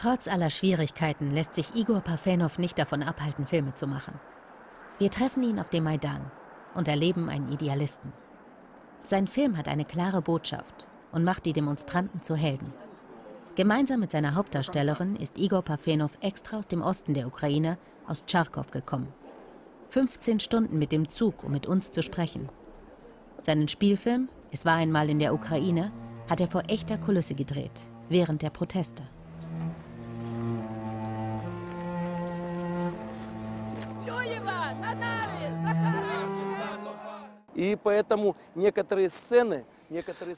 Trotz aller Schwierigkeiten lässt sich Igor Parfenov nicht davon abhalten, Filme zu machen. Wir treffen ihn auf dem Maidan und erleben einen Idealisten. Sein Film hat eine klare Botschaft und macht die Demonstranten zu Helden. Gemeinsam mit seiner Hauptdarstellerin ist Igor Parfenov extra aus dem Osten der Ukraine, aus Tscharkow, gekommen. 15 Stunden mit dem Zug, um mit uns zu sprechen. Seinen Spielfilm, Es war einmal in der Ukraine, hat er vor echter Kulisse gedreht, während der Proteste.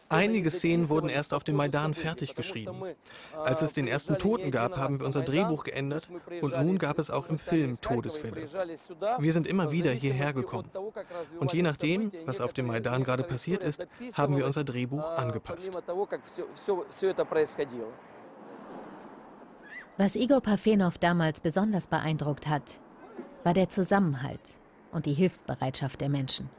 Einige Szenen wurden erst auf dem Maidan fertig geschrieben. Als es den ersten Toten gab, haben wir unser Drehbuch geändert und nun gab es auch im Film Todesfälle. Wir sind immer wieder hierher gekommen. Und je nachdem, was auf dem Maidan gerade passiert ist, haben wir unser Drehbuch angepasst. Was Igor Parfenov damals besonders beeindruckt hat, war der Zusammenhalt und die Hilfsbereitschaft der Menschen.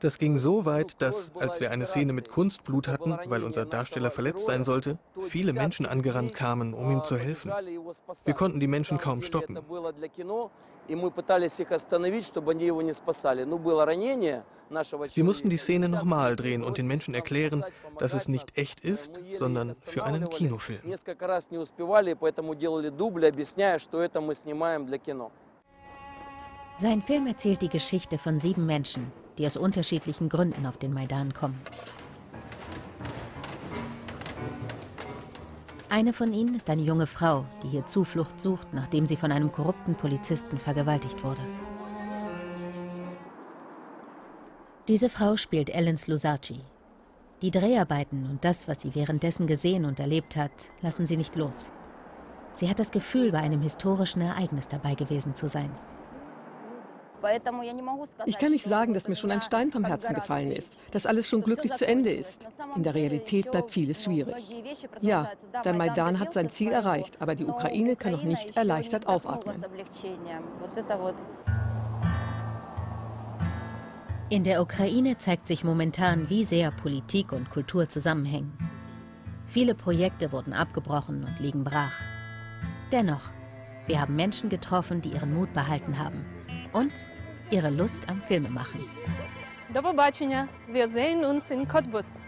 Das ging so weit, dass, als wir eine Szene mit Kunstblut hatten, weil unser Darsteller verletzt sein sollte, viele Menschen angerannt kamen, um ihm zu helfen. Wir konnten die Menschen kaum stoppen. Wir mussten die Szene nochmal drehen und den Menschen erklären, dass es nicht echt ist, sondern für einen Kinofilm. Sein Film erzählt die Geschichte von sieben Menschen, die aus unterschiedlichen Gründen auf den Maidan kommen. Eine von ihnen ist eine junge Frau, die hier Zuflucht sucht, nachdem sie von einem korrupten Polizisten vergewaltigt wurde. Diese Frau spielt Ellen Slusaci. Die Dreharbeiten und das, was sie währenddessen gesehen und erlebt hat, lassen sie nicht los. Sie hat das Gefühl, bei einem historischen Ereignis dabei gewesen zu sein. Ich kann nicht sagen, dass mir schon ein Stein vom Herzen gefallen ist, dass alles schon glücklich zu Ende ist. In der Realität bleibt vieles schwierig. Ja, der Maidan hat sein Ziel erreicht, aber die Ukraine kann noch nicht erleichtert aufatmen. In der Ukraine zeigt sich momentan, wie sehr Politik und Kultur zusammenhängen. Viele Projekte wurden abgebrochen und liegen brach. Dennoch, wir haben Menschen getroffen, die ihren Mut behalten haben und ihre Lust am Filmemachen. До побачення. Wir sehen uns in Cottbus.